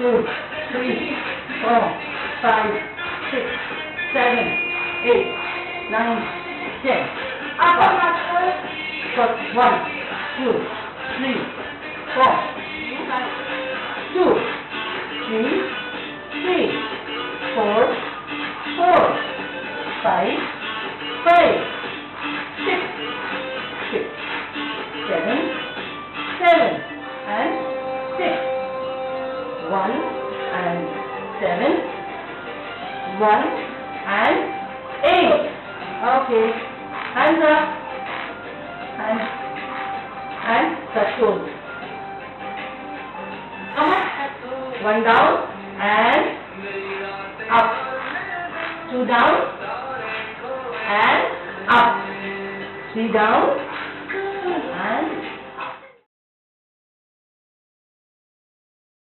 two, three, four, five, six, seven, eight, nine, ten. Up, up. First, one, two, three, four, two, three, three, four, four, five, five, 1 and 7, 1 and 8. Okay, hands up. And, and control. Come on, 1 down and up, 2 down and up, 3 down